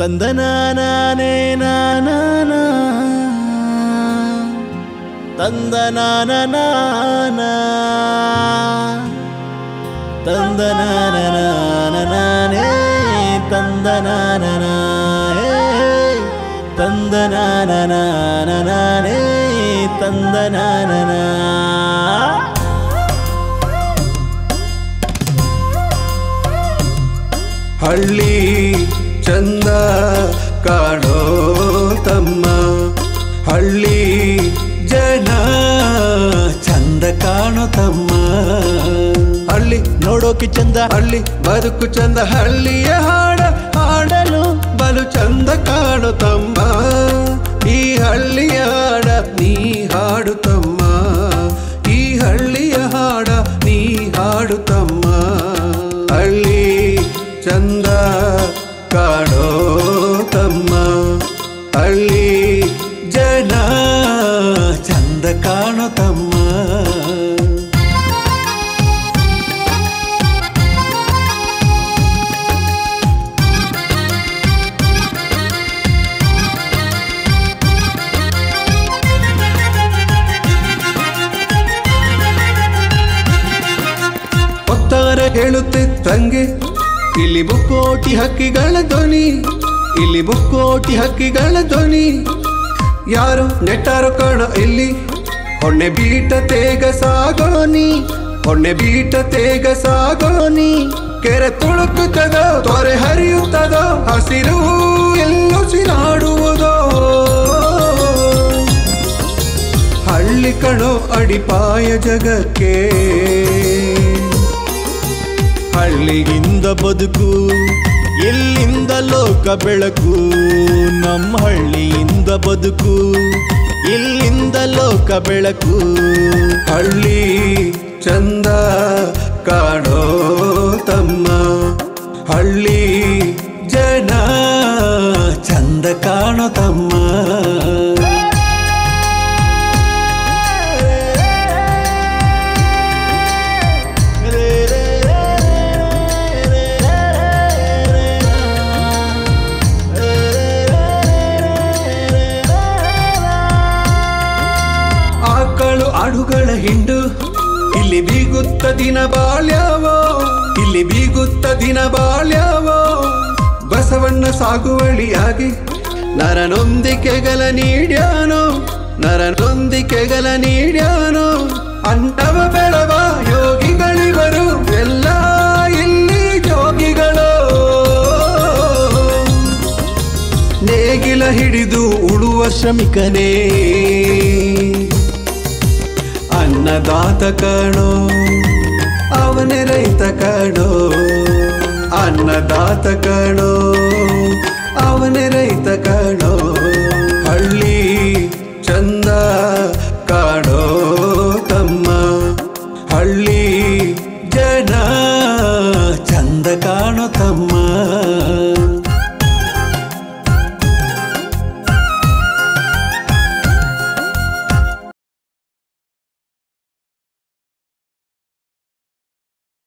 தந்தனானே நானா தந்தனானா தந்தனானே தந்தனானா தந்தனானே தந்தனானா ஹள்ளி ಚಂದ ಕಾಣೋ ತಮ್ಮ ಹಳ್ಳಿ ಜನ ಚಂದ ಕಾಣೋ ತಮ್ಮ ಹಳ್ಳಿ ನೋಡೋಕೆ ಚಂದ, ಹಳ್ಳಿ ಬದುಕು ಚಂದ, ಹಳ್ಳಿಯ ಹಾಡ ಹಾಡಲು ಬಲು ಚಂದ ಕಾಣೋ ತಮ್ಮ. ಈ ಹಳ್ಳಿಯ ಹಾಡ ನೀ ಹಾಡು ತಮ್ಮ. ಈ ಹಳ್ಳಿಯ ಹಾಡ ನೀ ಹಾಡು ತಮ್ಮ. ಹಳ್ಳಿ ಚಂದ ಕಾಣೋ ತಮ್ಮ ಹಳ್ಳಿ ಜನ ಚಂದ ಕಾಣೋ ತಮ್ಮ. ಹೇಳುತ್ತೆ ಹೇಳುತ್ತಿದ್ದಂಗೆ ಇಲ್ಲಿ ಬುಕ್ಕೋಟಿ ಹಕ್ಕಿಗಳ ಧ್ವನಿ. ಇಲ್ಲಿ ಮುಕ್ಕೋಟಿ ಹಕ್ಕಿಗಳ ಧ್ವನಿ. ಯಾರು ನೆಟ್ಟರು ಕಾಣ ಇಲ್ಲಿ. ಹೊಣ್ಣೆ ಬೀಟ ತೇಗ ಸಾಗೋನಿ ಹೊಣ್ಣೆ ಬೀಟ ತೇಗ ಸಾಗೋನಿ ಕೆರೆ ತುಳುಕುತ್ತದೋ, ತೊರೆ ಹರಿಯುತ್ತದೋ, ಹಸಿರು ಎಲ್ಲುಸಿರಾಡುವುದೋ ಹಳ್ಳಿ ಕಣೋ ಅಡಿಪಾಯ ಜಗಕ್ಕೆ ಹಳ್ಳಿಗಿಂದ ಬದುಕು ಎಲ್ಲಿಂದ ಲೋಕ ಬೆಳಕು. ನಮ್ಮ ಹಳ್ಳಿಯಿಂದ ಬದುಕು, ಇಲ್ಲಿಂದ ಲೋಕ ಬೆಳಕು. ಹಳ್ಳಿ ಚಂದ ಕಾಣೋ ತಮ್ಮ. ಹಳ್ಳಿ ಜನ ಚಂದ ಕಾಣೋ ತಮ್ಮ. ಆಡುಗಳ ಹಿಂಡು. ಇಲ್ಲಿ ಬೀಗುತ್ತ ದಿನ ಬಾಳ್ಯಾವೋ? ಇಲ್ಲಿ ಬೀಗುತ್ತ ದಿನ ಬಾಳ್ಯಾವೋ? ಬಸವಣ್ಣ ಸಾಗುವಳಿಯಾಗಿ ನರನೊಂದಿಕೆಗಳ ನೀಡ್ಯಾನೋ? ನರನೊಂದಿಕೆಗಳ ನೀಡ್ಯಾನೋ? ಅಂಟವ ಬೆಳವ ಯೋಗಿಗಳಿವರು ಎಲ್ಲ ಇಲ್ಲಿ ಜೋಗಿಗಳು ನೇಗಿಲ ಹಿಡಿದು ಉಳುವ ಶ್ರಮಿಕನೇ. ಅನ್ನದಾತ ಕಣೋ, ಅವನೇ ರೈತ ಕಣೋ. ಅನ್ನದಾತ ಕಣೋ, ಅವನೇ ರೈತ ಕಣೋ. ಹಳ್ಳಿ ಚಂದ ಕಾಣೋ ತಮ್ಮ. ಹಳ್ಳಿ ಜನ ಚಂದ ಕಾಣೋ